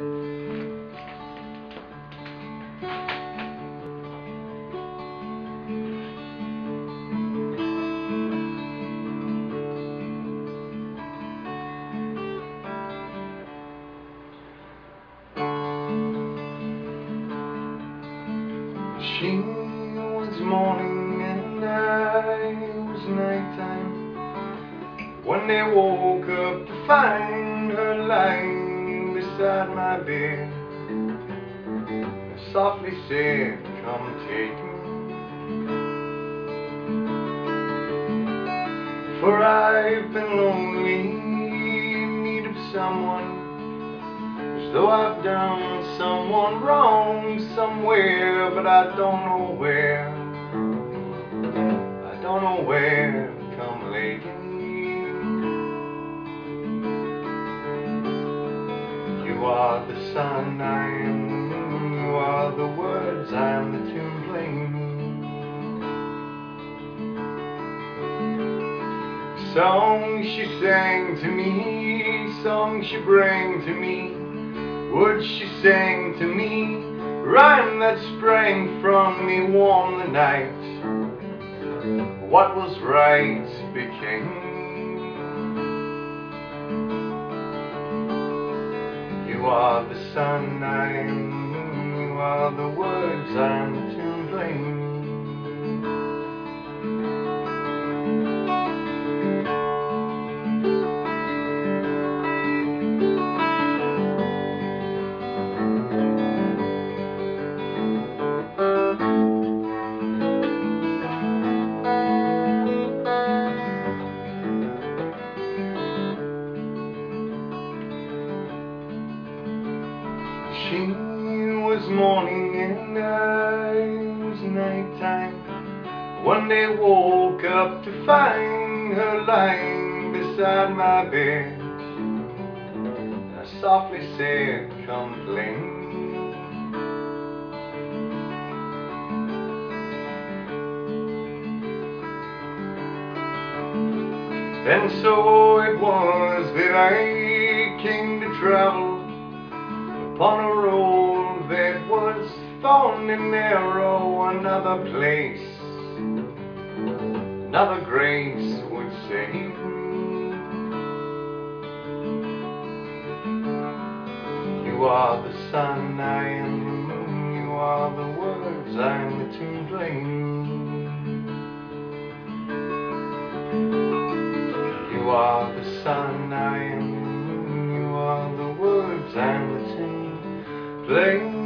She was morning and I was nighttime. When they woke up to find her lying beside my bed softly said, come take me For I've been lonely in need of someone as though I've done someone wrong somewhere, but I don't know where. I don't know where. Are the sun, I am. the moon. You are the words, I am the tune playing. Song she sang to me, song she bring to me. Words she sang to me, rhyme that sprang from me warm the night. What was right became. You are the sun, I am. You are the words, I am She was morning and I was nighttime. One day woke up to find her lying beside my bed. I softly said, come play And so it was that I came to travel upon a thorny narrow, another place, another grace would save. You are the sun, I am. the moon, You are the words, I am the tune playing. You are the sun, I am. the moon, You are the words, I am the tune playing.